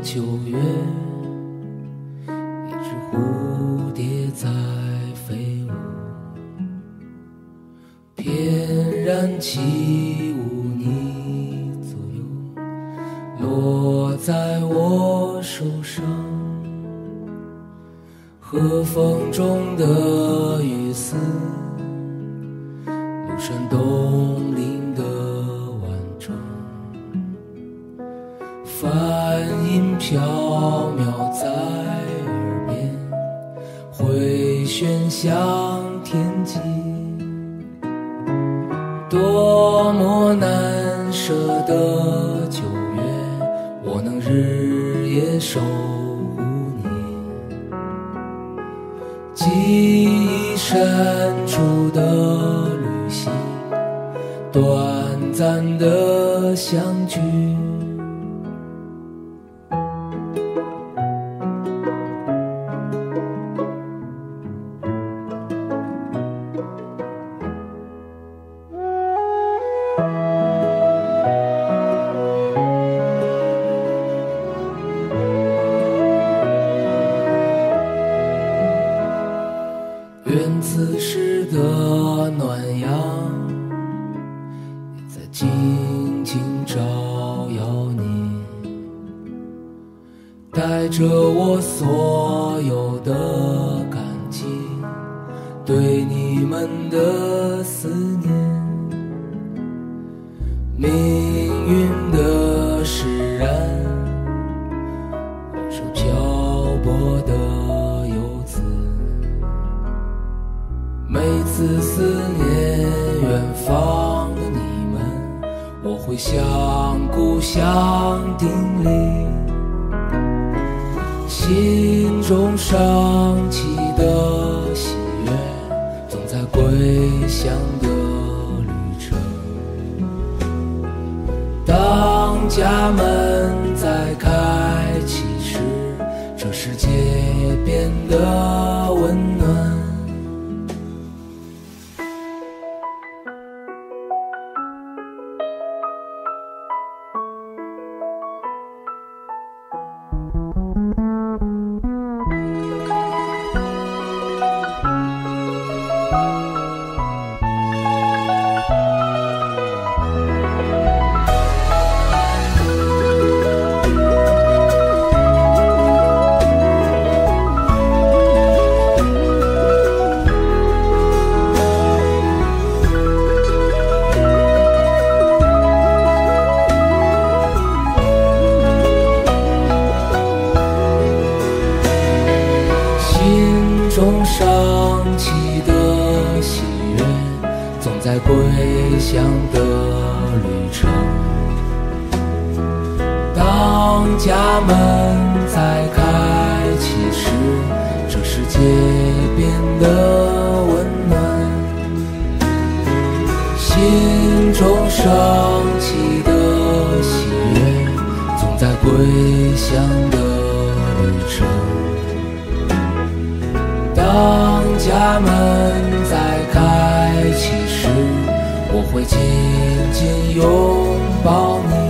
九月，一只蝴蝶在飞舞，翩然起舞你左右，落在我手上，和风中的雨丝，庐山东岭梵音飘渺在耳边，回旋向天际。多么难舍的九月，我能日夜守护你。记忆深处的旅行，短暂的相聚。此时的暖阳，也在静静照耀你，带着我所有的感激，对你们的思念。我会向故乡叮咛，心中升起的喜悦，总在归乡的旅程。当家门再开启时，这世界变得升起的喜悦，总在归乡的旅程。当家门再开启时，这世界变得温暖。心中升起的喜悦，总在归乡的旅程。当家门再开启时，我会紧紧拥抱你。